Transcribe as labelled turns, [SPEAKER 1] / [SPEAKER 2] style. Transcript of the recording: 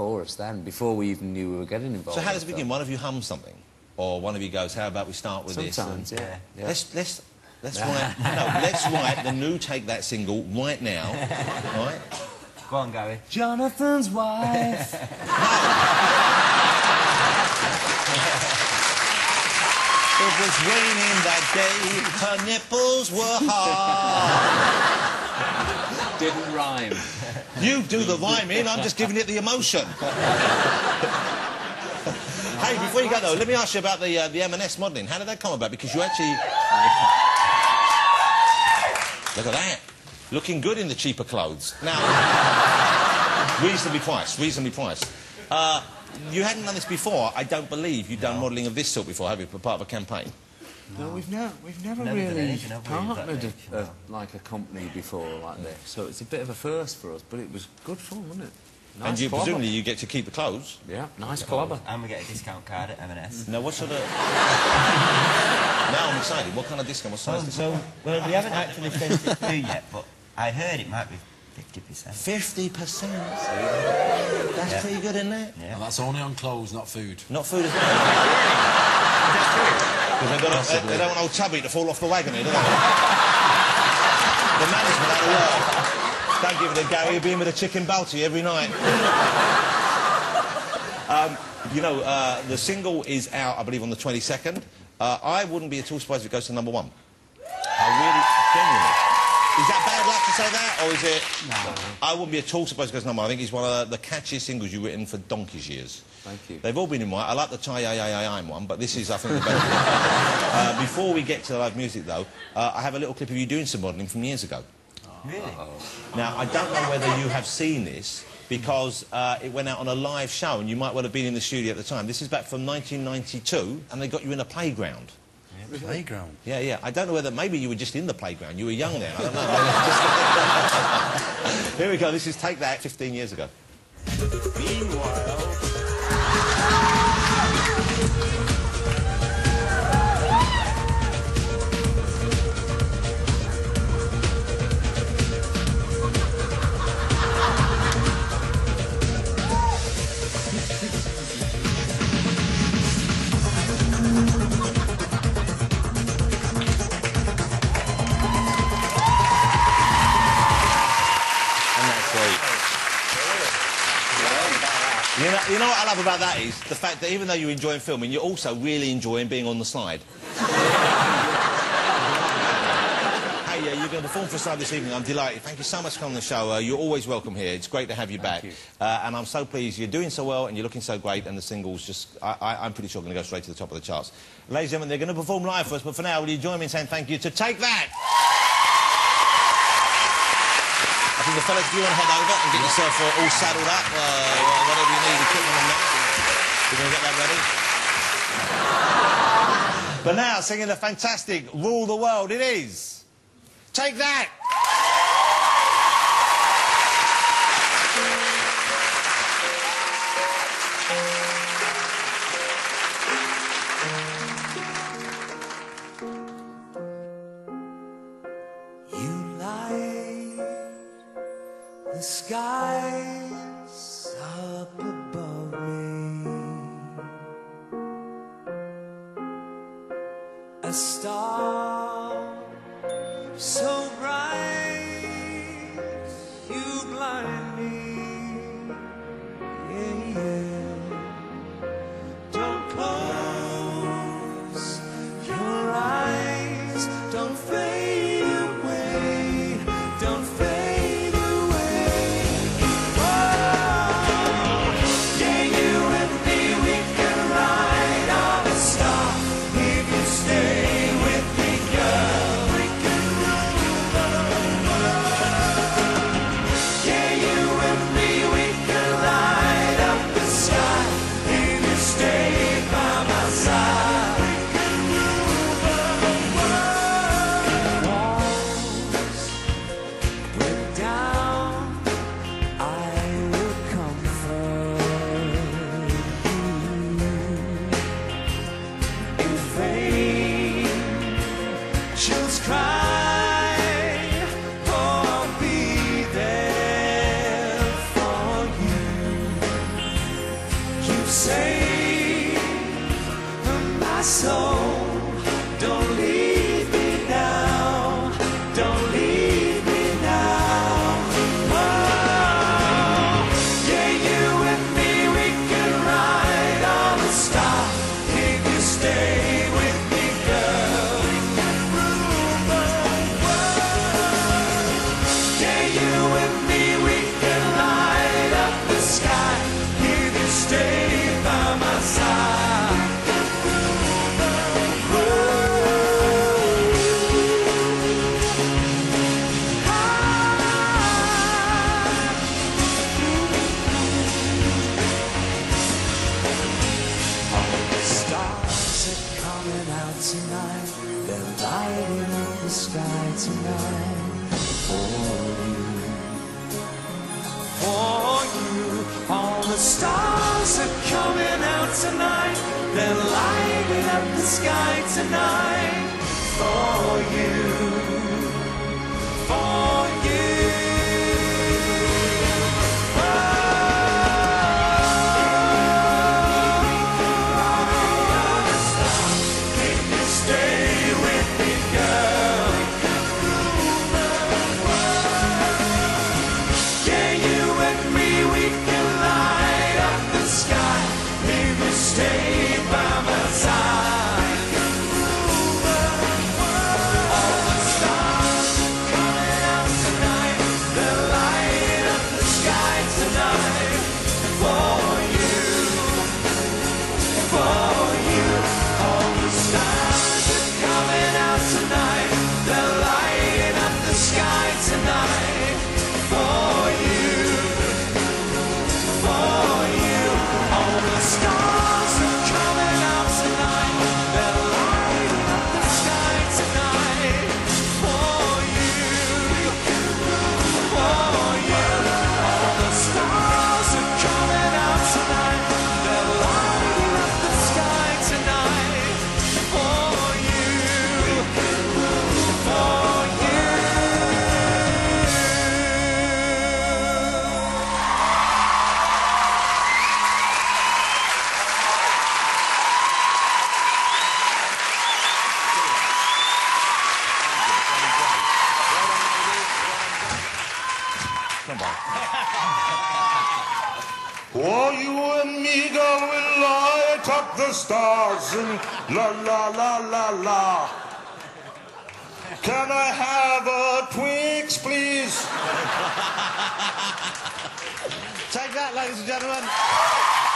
[SPEAKER 1] chorus then, before we even knew we were getting involved.
[SPEAKER 2] So how does it begin? One of you hums something, or one of you goes, "How about we start with
[SPEAKER 1] Sometimes,
[SPEAKER 2] this?"
[SPEAKER 1] yeah. yeah.
[SPEAKER 2] Let's let's let's write no, let's write the new take that single right now, right?
[SPEAKER 3] Go on, Gary.
[SPEAKER 1] Jonathan's wife.
[SPEAKER 2] It was raining that day, her nipples were hard.
[SPEAKER 1] Didn't rhyme.
[SPEAKER 2] You do the rhyming, I'm just giving it the emotion. hey, before you go though, let me ask you about the uh, the M&S modelling. How did that come about? Because you actually look at that, looking good in the cheaper clothes. Now, reasonably priced, reasonably priced. Uh, you hadn't done this before. I don't believe you've done modelling of this sort before, have you? For part of a campaign.
[SPEAKER 1] No, we've never, we've never,
[SPEAKER 3] Never
[SPEAKER 1] really
[SPEAKER 3] anything, have we, with that
[SPEAKER 1] partnered
[SPEAKER 3] much,
[SPEAKER 1] a, a, like a company before like this, so it's a bit of a first for us, but it was good fun, wasn't it? Nice
[SPEAKER 2] and you
[SPEAKER 1] clobber.
[SPEAKER 2] presumably you get to keep the clothes.
[SPEAKER 1] Yeah, nice clobber.
[SPEAKER 3] And we get a discount card at M&S.
[SPEAKER 2] Now, what sort of... now I'm excited. What kind of discount? What size
[SPEAKER 3] So,
[SPEAKER 2] discount?
[SPEAKER 3] so, well, we haven't actually sent it through yet, but I heard it might be 50%.
[SPEAKER 2] Fifty percent. That's
[SPEAKER 3] Yeah.
[SPEAKER 2] pretty good, isn't it?
[SPEAKER 3] Yeah.
[SPEAKER 4] And that's only on clothes, not food.
[SPEAKER 2] Not food as well. Because they, got a- they, don't want old Tubby to fall off the wagon here, do they? the management out of work. Don't give it to Gary. He'll be in with a chicken balti every night. um, you know, uh, the single is out, I believe, on the 22nd. Uh, I wouldn't be at all surprised if it goes to number one. I really, genuinely. Is that bad luck to say that, or is it? No. I wouldn't be at all surprised if it goes to number one. I think it's one of the, catchiest singles you've written for donkey's years.
[SPEAKER 1] Thank you.
[SPEAKER 2] They've all been in white. I like the tie I I I'm one, but this is, I think, the best one. uh, Before we get to the live music, though, uh, I have a little clip of you doing some modelling from years ago.
[SPEAKER 3] Really?
[SPEAKER 2] Now, I don't know whether you have seen this because uh, it went out on a live show and you might well have been in the studio at the time. This is back from 1992 and they got you in a playground.
[SPEAKER 4] Playground.
[SPEAKER 2] Yeah, yeah. I don't know whether maybe you were just in the playground. You were young then. I don't know. Here we go. This is Take That 15 years ago. And You know, you know what I love about that is the fact that even though you're enjoying filming, you're also really enjoying being on the slide. hey, uh, you're going to perform for us this evening. I'm delighted. Thank you so much for coming on the show. Uh, you're always welcome here. It's great to have you back.
[SPEAKER 1] you.
[SPEAKER 2] Uh, and I'm so pleased you're doing so well and you're looking so great. And the singles just, I, I, I'm pretty sure, going to go straight to the top of the charts. Ladies and gentlemen, they're going to perform live for us. But for now, will you join me in saying thank you to Take That? The fellas, if you want to head over and get yourself uh, all saddled up, uh, wha- whatever you need, equipment and that, we're going to get that ready. But now, singing the fantastic Rule the World, it is. Take that!
[SPEAKER 5] save my soul. tonight. They're lighting up the sky tonight for you, for you. All the stars are coming out tonight. They're lighting up the sky tonight for you.
[SPEAKER 6] up the stars and la la la la la. Can I have a Twix, please?
[SPEAKER 2] Take that, ladies and gentlemen.